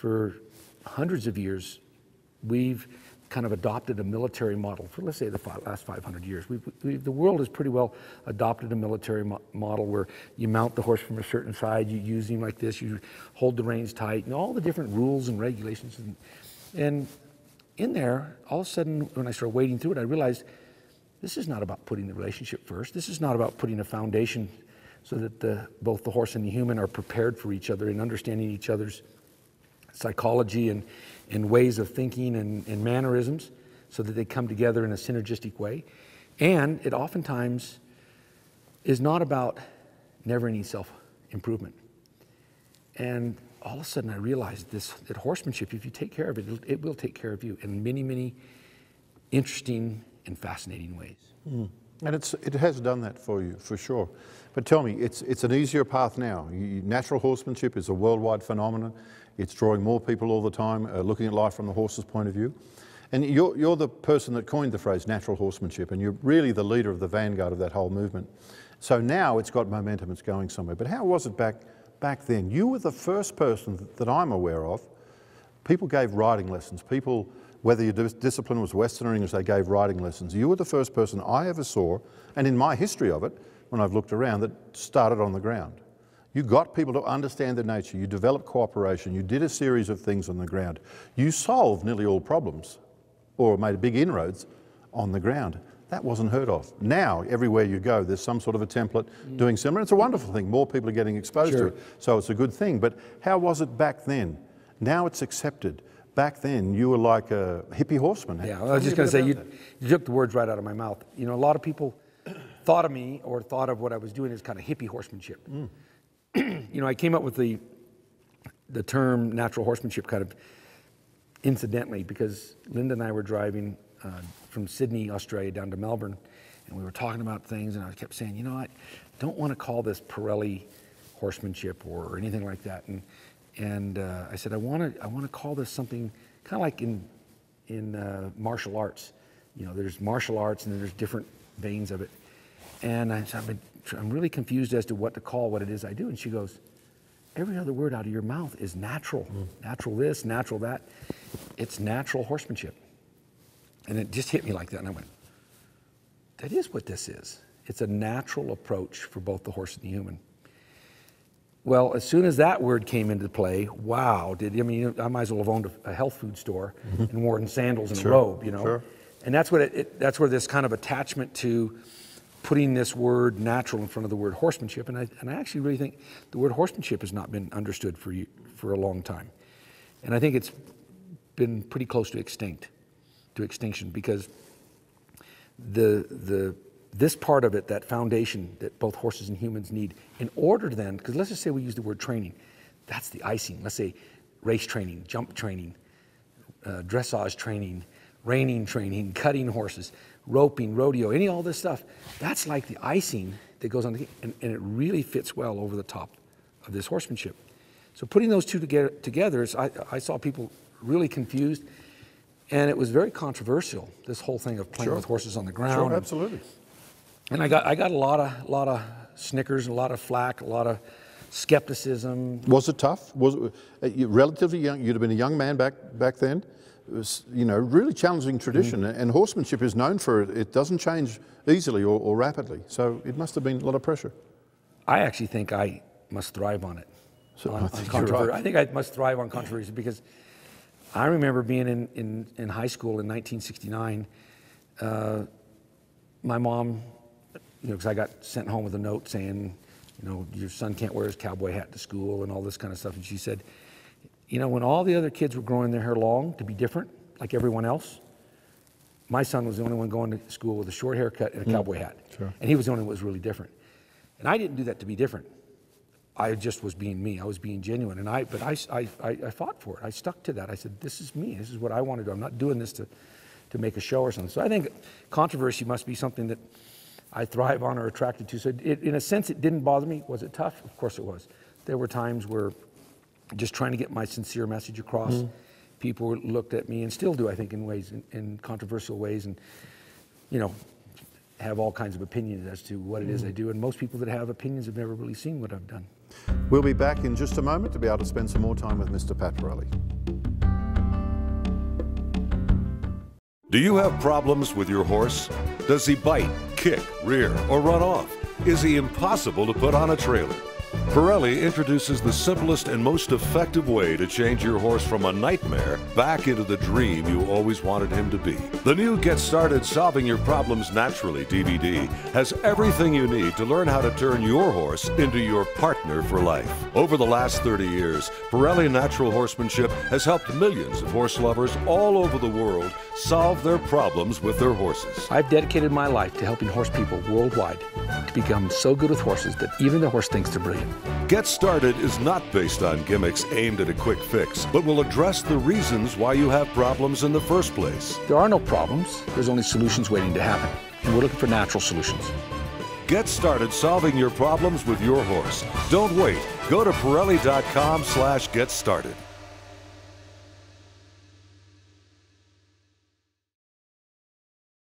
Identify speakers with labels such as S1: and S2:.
S1: for hundreds of years, we've kind of adopted a military model for, let's say, the fi- last 500 years. We've, we, the world has pretty well adopted a military mo- model where you mount the horse from a certain side, you use him like this, you hold the reins tight, and all the different rules and regulations. And, and in there, all of a sudden, when I started wading through it, I realized this is not about putting the relationship first. This is not about putting a foundation so that the, both the horse and the human are prepared for each other and understanding each other's psychology and, and ways of thinking and, and mannerisms so that they come together in a synergistic way. And it oftentimes is not about never ending self improvement. And all of a sudden, I realized this that horsemanship, if you take care of it, it will take care of you in many, many interesting and fascinating ways. Hmm.
S2: And it's, it has done that for you, for sure. But tell me, it's, it's an easier path now. Natural horsemanship is a worldwide phenomenon. It's drawing more people all the time, uh, looking at life from the horse's point of view. And you're, you're the person that coined the phrase natural horsemanship, and you're really the leader of the vanguard of that whole movement. So now it's got momentum, it's going somewhere. But how was it back, back then? You were the first person that I'm aware of. People gave riding lessons. People, whether your dis- discipline was Western or English, they gave riding lessons. You were the first person I ever saw, and in my history of it, when I've looked around, that started on the ground. You got people to understand their nature. You developed cooperation. You did a series of things on the ground. You solved nearly all problems or made big inroads on the ground. That wasn't heard of. Now, everywhere you go, there's some sort of a template mm. doing similar. It's a wonderful thing. More people are getting exposed
S1: Sure.
S2: to it, so it's a good thing. But how was it back then? Now it's accepted. Back then, you were like a hippie horseman.
S1: Yeah,
S2: Tell
S1: I was just going to say, you, you took the words right out of my mouth. You know, a lot of people thought of me or thought of what I was doing as kind of hippie horsemanship. you know, I came up with the, the term natural horsemanship kind of incidentally because Linda and I were driving uh, from Sydney, Australia, down to Melbourne, and we were talking about things, and I kept saying, you know, I don't want to call this Parelli horsemanship or anything like that, and and uh, I said I want to I want to call this something kind of like in in uh, martial arts. You know, there's martial arts and then there's different veins of it, and I said, been, I'm really confused as to what to call what it is I do, and she goes, every other word out of your mouth is natural. Natural this, natural that. It's natural horsemanship. And it just hit me like that. And I went, that is what this is. It's a natural approach for both the horse and the human. Well, as soon as that word came into play, wow, did I mean I might as well have owned a, health food store mm-hmm. and worn sandals and
S2: Sure,
S1: a robe, you know.
S2: sure.
S1: And that's what it, it, that's where this kind of attachment to putting this word natural in front of the word horsemanship, and I, and I actually really think the word horsemanship has not been understood for you, for a long time, and I think it's been pretty close to extinct, to extinction, because the the this part of it, that foundation that both horses and humans need, in order to then, because let's just say we use the word training, that's the icing. Let's say race training, jump training, uh, dressage training, reining training, cutting horses, roping, rodeo, any all this stuff. That's like the icing that goes on, the, and, and it really fits well over the top of this horsemanship. So putting those two together, together is, I, I saw people really confused, and it was very controversial. This whole thing of playing
S2: Sure.
S1: with horses on the ground.
S2: Sure, absolutely.
S1: And I got I got a lot of lot of snickers, a lot of flack, a lot of skepticism.
S2: Was it tough? Was it, uh, you relatively young? You'd have been a young man back back then. It was, you know, really challenging tradition,
S1: Mm-hmm.
S2: and horsemanship is known for it. It doesn't change easily or, or rapidly. So it must have been a lot of pressure.
S1: I actually think I must thrive on it.
S2: So
S1: on,
S2: I think you're right.
S1: I think I must thrive on controversy because I remember being in, in, in high school in 1969. Uh, my mom, you know, because I got sent home with a note saying, you know, your son can't wear his cowboy hat to school and all this kind of stuff. And she said, you know, when all the other kids were growing their hair long to be different, like everyone else, my son was the only one going to school with a short haircut and a hmm. cowboy hat.
S2: Sure.
S1: And he was the only one that was really different. And I didn't do that to be different. I just was being me. I was being genuine. And I, but I, I, I, I fought for it. I stuck to that. I said, this is me. This is what I want to do. I'm not doing this to, to make a show or something. So I think controversy must be something that I thrive on or attracted to. So it, in a sense, it didn't bother me. Was it tough? Of course it was. There were times where just trying to get my sincere message across, mm-hmm. people looked at me and still do, I think, in ways, in, in controversial ways, and you know, have all kinds of opinions as to what it is I mm-hmm. do. And most people that have opinions have never really seen what I've done.
S2: We'll be back in just a moment to be able to spend some more time with Mr. Pat Parelli.
S3: Do you have problems with your horse? Does he bite, kick, rear, or run off? Is he impossible to put on a trailer? Parelli introduces the simplest and most effective way to change your horse from a nightmare back into the dream you always wanted him to be. The new Get Started Solving Your Problems Naturally DVD has everything you need to learn how to turn your horse into your partner for life. Over the last 30 years, Parelli Natural Horsemanship has helped millions of horse lovers all over the world solve their problems with their horses.
S1: I've dedicated my life to helping horse people worldwide to become so good with horses that even the horse thinks they're brilliant.
S3: Get Started is not based on gimmicks aimed at a quick fix, but will address the reasons why you have problems in the first place.
S1: There are no problems, there's only solutions waiting to happen. And we're looking for natural solutions.
S3: Get started solving your problems with your horse. Don't wait. Go to Parelli.com slash get started.